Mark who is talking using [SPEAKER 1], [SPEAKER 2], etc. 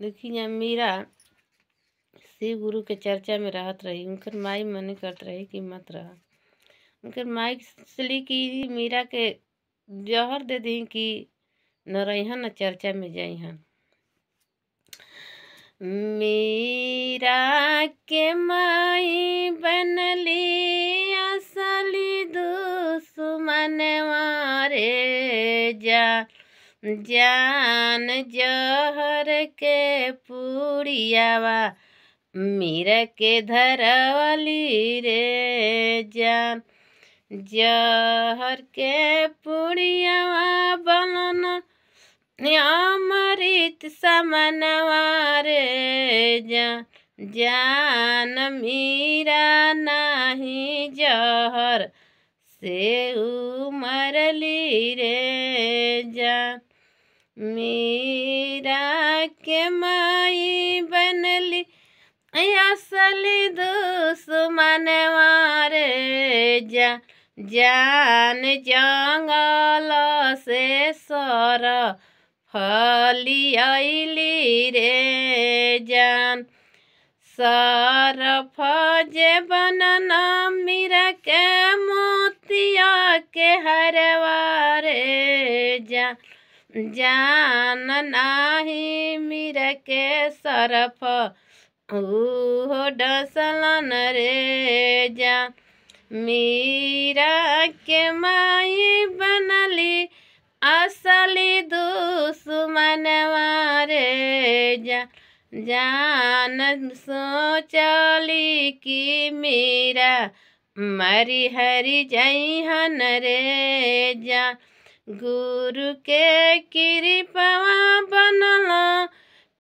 [SPEAKER 1] देखिए मीरा शिव गुरु के चर्चा में रहत रही, उनकर माई मने करत रही कि मत रह। उनकर माई इसलिए कि मीरा के जहर दे दी कि न रहीहन न चर्चा में जाइहन मीरा के माई बनली असली दुश्मन मारे जा। जान जहर के पुड़ियावा मीरा के धरवली रे जान। जहर के पुड़ियावा बनन अमृत समनवा रे जान। जान मीरा नाही जहर से उमरली रे जान। मीरा के माई बनली असली दुश्मन मारे जा। जान जंगल से सर फली रे जान। सरफ जे बनन के हरवारे जा, जान नाही मीरा के सरफ। ऊहो डसलन रे जा, मीरा के माई बनली असली दुश्मन मारे जा, जान सोचली कि मेरा मरी हरी हन रे जा। गुरु के कृपा